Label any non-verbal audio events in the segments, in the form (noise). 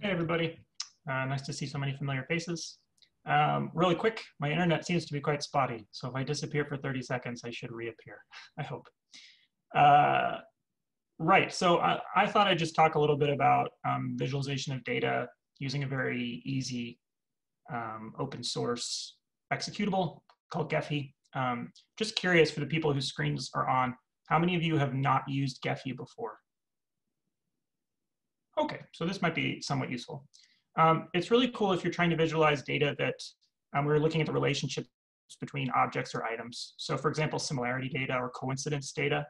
Hey, everybody. Uh, nice to see so many familiar faces. Um, really quick, my internet seems to be quite spotty, so if I disappear for 30 seconds, I should reappear, I hope. Uh, right, so I, I, thought I'd just talk a little bit about um, visualization of data using a very easy um, open source executable called Gephi. Um, just curious for the people whose screens are on, how many of you have not used Gephi before? Okay, so this might be somewhat useful. Um, it's really cool if you're trying to visualize data that um, we're looking at the relationships between objects or items. So for example, similarity data or coincidence data,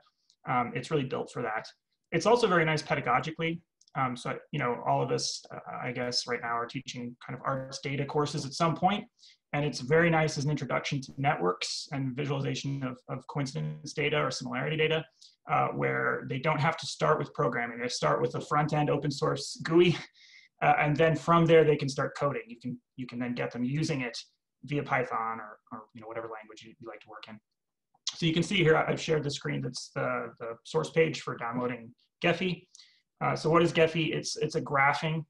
um, it's really built for that. It's also very nice pedagogically. Um, so, you know, all of us, uh, I guess right now are teaching kind of arts data courses at some point, and it's very nice as an introduction to networks and visualization of, of coincidence data or similarity data uh, where they don't have to start with programming. They start with a front end open source GUI, (laughs) uh, and then from there they can start coding. You can you can then get them using it via Python or, or you know whatever language you, you like to work in. So you can see here I've shared the screen that's the, the source page for downloading Gephi. Uh, so what is Gephi? It's it's a graphing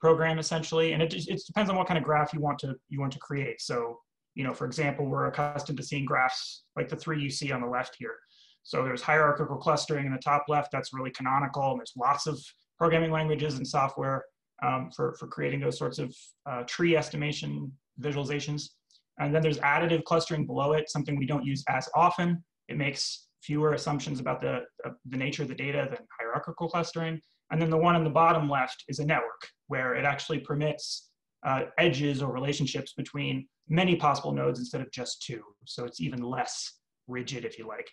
program essentially, and it, it depends on what kind of graph you want to you want to create. So you know, for example, we're accustomed to seeing graphs like the three you see on the left here. So there's hierarchical clustering in the top left. That's really canonical. And there's lots of programming languages and software um, for, for creating those sorts of uh, tree estimation visualizations. And then there's additive clustering below it, something we don't use as often. It makes fewer assumptions about the, uh, the nature of the data than hierarchical clustering. And then the one on the bottom left is a network where it actually permits uh, edges or relationships between many possible nodes instead of just two. So it's even less rigid, if you like.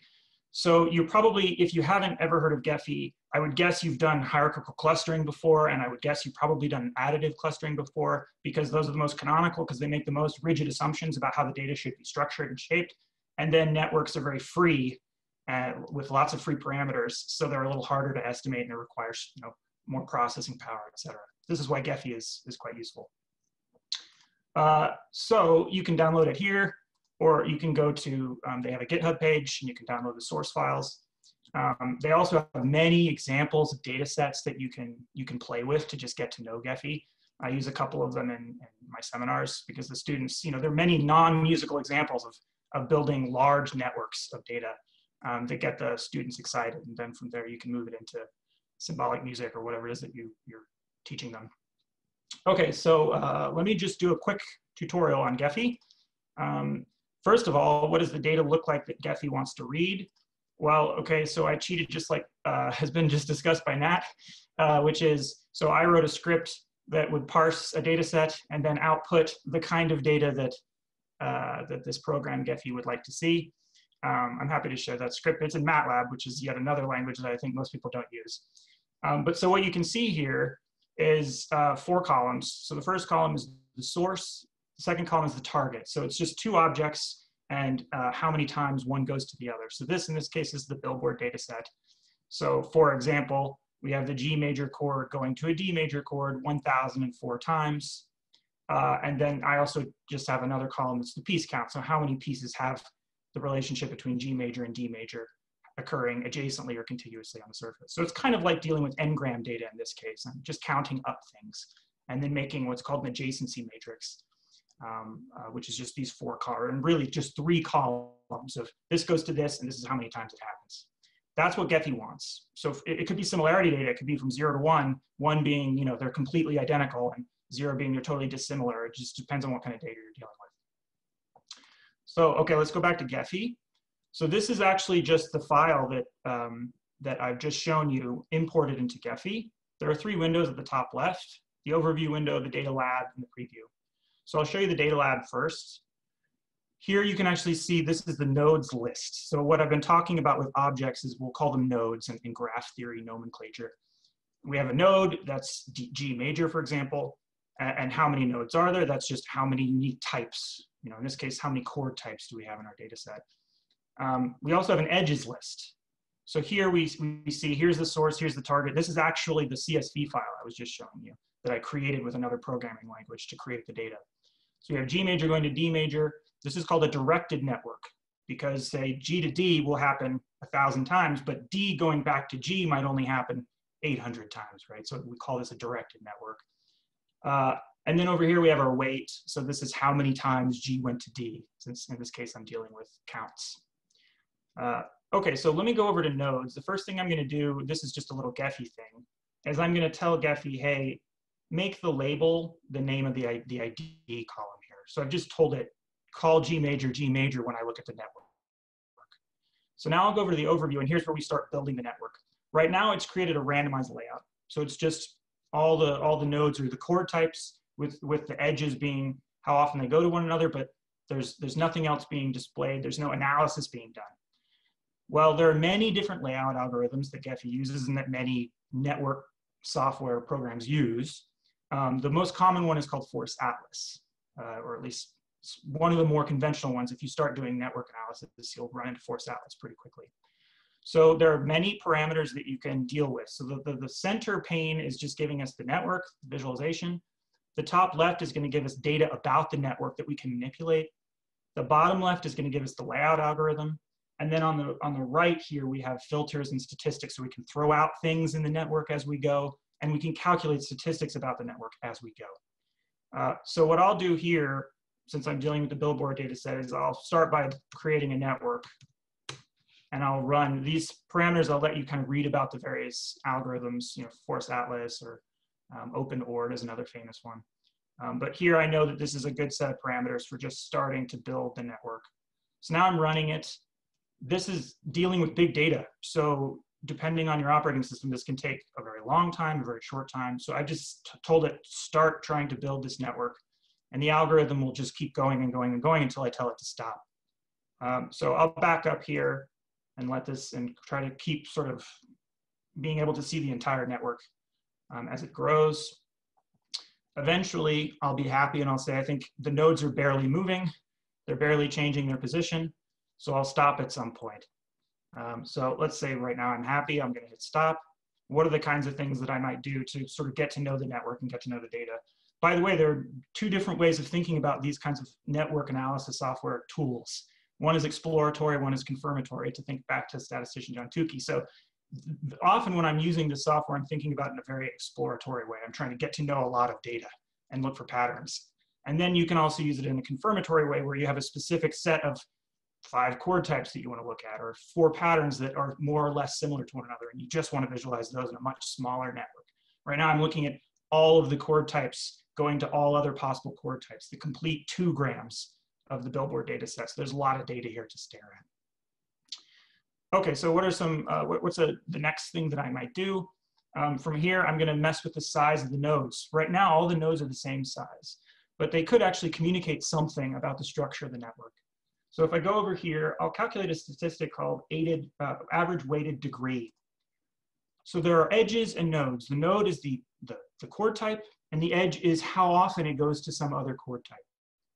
So you probably, if you haven't ever heard of Gephi, I would guess you've done hierarchical clustering before, and I would guess you've probably done additive clustering before, because those are the most canonical, because they make the most rigid assumptions about how the data should be structured and shaped. And then networks are very free uh, with lots of free parameters, so they're a little harder to estimate and it requires you know, more processing power, et cetera. This is why Gephi is, is quite useful. Uh, so you can download it here or you can go to, um, they have a GitHub page and you can download the source files. Um, they also have many examples of data sets that you can, you can play with to just get to know Gephi. I use a couple of them in, in my seminars because the students, you know, there are many non-musical examples of, of building large networks of data um, that get the students excited. And then from there, you can move it into symbolic music or whatever it is that you, you're teaching them. Okay, so uh, let me just do a quick tutorial on Gephi. Um, First of all, what does the data look like that Gephi wants to read? Well, okay, so I cheated just like uh, has been just discussed by Nat, uh, which is, so I wrote a script that would parse a data set and then output the kind of data that, uh, that this program Gephi would like to see. Um, I'm happy to share that script. It's in MATLAB, which is yet another language that I think most people don't use. Um, but so what you can see here is uh, four columns. So the first column is the source, the second column is the target. So it's just two objects and uh, how many times one goes to the other. So this, in this case, is the Billboard data set. So for example, we have the G major chord going to a D major chord 1,004 times. Uh, and then I also just have another column that's the piece count. So how many pieces have the relationship between G major and D major occurring adjacently or contiguously on the surface. So it's kind of like dealing with n-gram data in this case. I'm just counting up things and then making what's called an adjacency matrix um, uh, which is just these four columns, and really just three columns of this goes to this, and this is how many times it happens. That's what Gephi wants. So it, it, could be similarity data. It could be from zero to one, one being, you know, they're completely identical, and zero being they're totally dissimilar. It just depends on what kind of data you're dealing with. So, okay, let's go back to Gephi. So this is actually just the file that, um, that I've just shown you imported into Gephi. There are three windows at the top left, the overview window, the data lab, and the preview. So I'll show you the data lab first. Here you can actually see this is the nodes list. So what I've been talking about with objects is we'll call them nodes in, in graph theory nomenclature. We have a node that's D, G major, for example, and, how many nodes are there? That's just how many unique types. You know, in this case, how many chord types do we have in our data set? Um, we also have an edges list. So here we, we see, here's the source, here's the target. This is actually the CSV file I was just showing you that I created with another programming language to create the data. So you have G major going to D major. This is called a directed network because say G to D will happen a thousand times, but D going back to G might only happen 800 times, right? So we call this a directed network. Uh, and then over here we have our weight. So this is how many times G went to D, since in this case I'm dealing with counts. Uh, okay, so let me go over to nodes. The first thing I'm gonna do, this is just a little Gephi thing, is I'm gonna tell Gephi, hey, make the label the name of the, the ID column. So I've just told it, call G major, G major when I look at the network. So now I'll go over to the overview and here's where we start building the network. Right now it's created a randomized layout. So it's just all the, all the nodes are the chord types with, with the edges being how often they go to one another, but there's, there's nothing else being displayed. There's no analysis being done. Well, there are many different layout algorithms that Gephi uses and that many network software programs use. Um, the most common one is called Force Atlas, uh, or at least one of the more conventional ones. If you start doing network analysis, you'll run into Force Atlas pretty quickly. So there are many parameters that you can deal with. So the, the, the center pane is just giving us the network, the visualization. The top left is gonna give us data about the network that we can manipulate. The bottom left is gonna give us the layout algorithm. And then on the, on the right here, we have filters and statistics so we can throw out things in the network as we go, and we can calculate statistics about the network as we go. Uh, so what I'll do here since I'm dealing with the billboard data set is I'll start by creating a network and I'll run these parameters. I'll let you kind of read about the various algorithms, you know, Force Atlas or um, OpenORD is another famous one. Um, but here I know that this is a good set of parameters for just starting to build the network. So now I'm running it. This is dealing with big data. So depending on your operating system, this can take a very long time, a very short time. So I just told it, start trying to build this network and the algorithm will just keep going and going and going until I tell it to stop. Um, so I'll back up here and let this and try to keep sort of being able to see the entire network um, as it grows. Eventually, I'll be happy and I'll say, I think the nodes are barely moving. They're barely changing their position. So I'll stop at some point. Um, so let's say right now I'm happy, I'm gonna hit stop. What are the kinds of things that I might do to sort of get to know the network and get to know the data? By the way, there are two different ways of thinking about these kinds of network analysis software tools. One is exploratory, one is confirmatory, to think back to statistician John Tukey. So often when I'm using the software, I'm thinking about it in a very exploratory way. I'm trying to get to know a lot of data and look for patterns. And then you can also use it in a confirmatory way where you have a specific set of five chord types that you want to look at or four patterns that are more or less similar to one another and you just want to visualize those in a much smaller network. Right now I'm looking at all of the chord types going to all other possible chord types, the complete two grams of the Billboard data set. So there's a lot of data here to stare at. Okay, so what are some, uh, what, what's a, the next thing that I might do? Um, from here, I'm gonna mess with the size of the nodes. Right now, all the nodes are the same size, but they could actually communicate something about the structure of the network. So if I go over here, I'll calculate a statistic called aided, uh, average weighted degree. So there are edges and nodes. The node is the, the, the chord type, and the edge is how often it goes to some other chord type,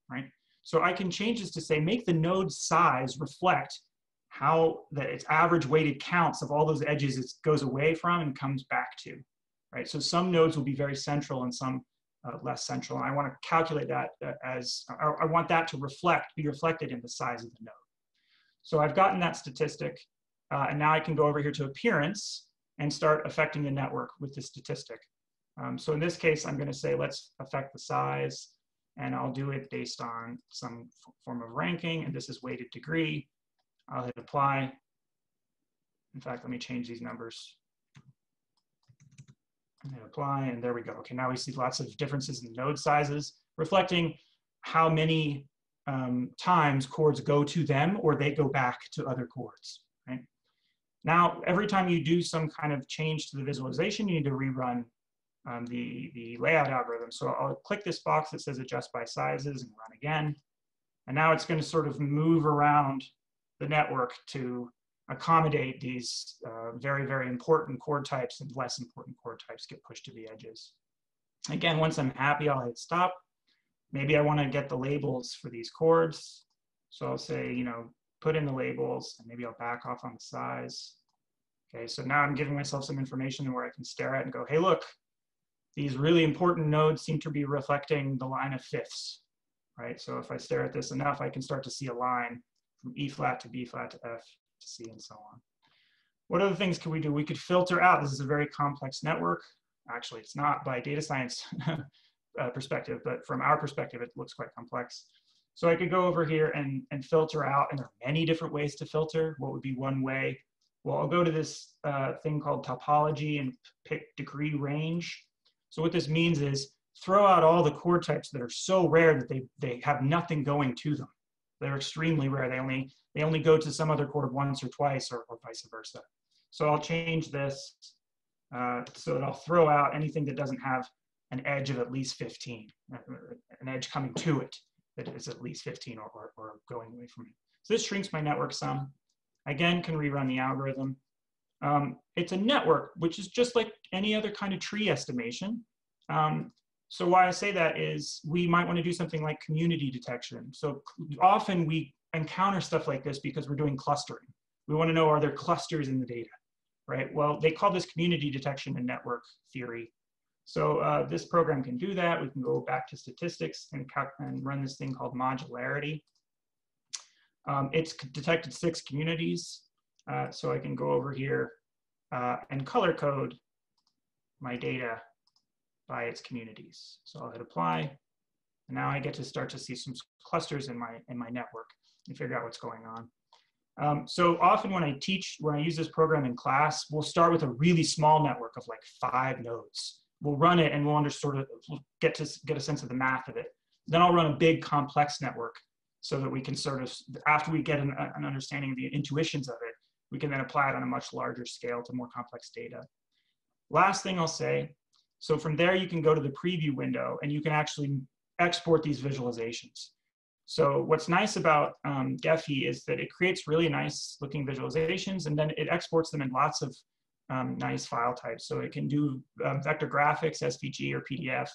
right? So I can change this to say, make the node size reflect how that its average weighted counts of all those edges it goes away from and comes back to, right? So some nodes will be very central and some uh, less central. And I want to calculate that uh, as, I want that to reflect, be reflected in the size of the node. So I've gotten that statistic, uh, and now I can go over here to appearance and start affecting the network with the statistic. Um, so in this case, I'm going to say, let's affect the size, and I'll do it based on some form of ranking, and this is weighted degree. I'll hit apply. In fact, let me change these numbers. And apply, and there we go. Okay, now we see lots of differences in node sizes, reflecting how many um, times chords go to them or they go back to other chords, right? Now, every time you do some kind of change to the visualization, you need to rerun um, the, the layout algorithm. So I'll click this box that says adjust by sizes and run again. And now it's going to sort of move around the network to accommodate these uh, very, very important chord types and less important chord types get pushed to the edges. Again, once I'm happy, I'll hit stop. Maybe I want to get the labels for these chords. So I'll say, you know, put in the labels and maybe I'll back off on the size. Okay, so now I'm giving myself some information where I can stare at and go, hey, look, these really important nodes seem to be reflecting the line of fifths, right? So if I stare at this enough, I can start to see a line from E flat to B flat to F to C and so on. What other things can we do? We could filter out, this is a very complex network. Actually, it's not by data science (laughs) uh, perspective, but from our perspective, it looks quite complex. So I could go over here and, and filter out, and there are many different ways to filter. What would be one way? Well, I'll go to this uh, thing called topology and pick degree range. So what this means is throw out all the chord types that are so rare that they, they have nothing going to them. They're extremely rare. They only, they only go to some other chord once or twice or, or vice versa. So I'll change this uh, so that I'll throw out anything that doesn't have an edge of at least 15, uh, an edge coming to it that is at least 15 or, or, or going away from it. So this shrinks my network some. Again, can rerun the algorithm. Um, it's a network, which is just like any other kind of tree estimation. Um, so why I say that is we might want to do something like community detection. So often we encounter stuff like this because we're doing clustering. We want to know, are there clusters in the data, right? Well, they call this community detection and network theory. So uh, this program can do that. We can go back to statistics and, and run this thing called modularity. Um, it's detected six communities. Uh, so I can go over here uh, and color code my data by its communities. So I'll hit apply. And now I get to start to see some clusters in my, in my network and figure out what's going on. Um, so often when I teach, when I use this program in class, we'll start with a really small network of like five nodes. We'll run it and we'll under sort of get to get a sense of the math of it. Then I'll run a big complex network so that we can sort of, after we get an, an understanding of the intuitions of it, we can then apply it on a much larger scale to more complex data. Last thing I'll say so from there, you can go to the preview window and you can actually export these visualizations. So what's nice about um, Gephi is that it creates really nice looking visualizations and then it exports them in lots of um, nice file types. So it can do um, vector graphics, SVG or PDF.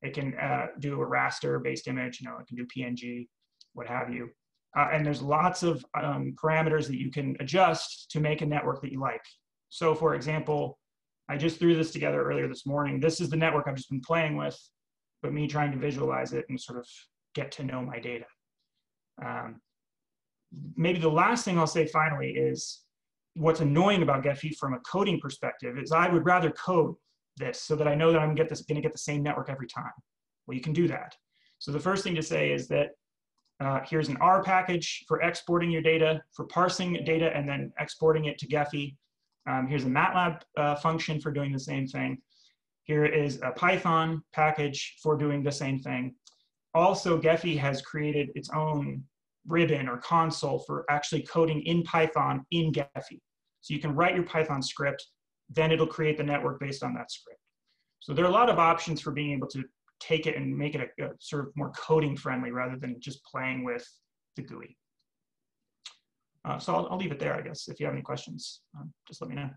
It can uh, do a raster based image, you know, it can do PNG, what have you. Uh, and there's lots of um, parameters that you can adjust to make a network that you like. So for example, I just threw this together earlier this morning. This is the network I've just been playing with, but me trying to visualize it and sort of get to know my data. Um, maybe the last thing I'll say finally is what's annoying about Gephi from a coding perspective is I would rather code this so that I know that I'm gonna get the same network every time. Well, you can do that. So the first thing to say is that uh, here's an R package for exporting your data, for parsing data and then exporting it to Gephi. Um, here's a MATLAB uh, function for doing the same thing. Here is a Python package for doing the same thing. Also, Gephi has created its own ribbon or console for actually coding in Python in Gephi. So you can write your Python script, then it'll create the network based on that script. So there are a lot of options for being able to take it and make it a, a sort of more coding friendly rather than just playing with the GUI. Uh, so I'll, I'll, leave it there, I guess. If you have any questions, um, just let me know.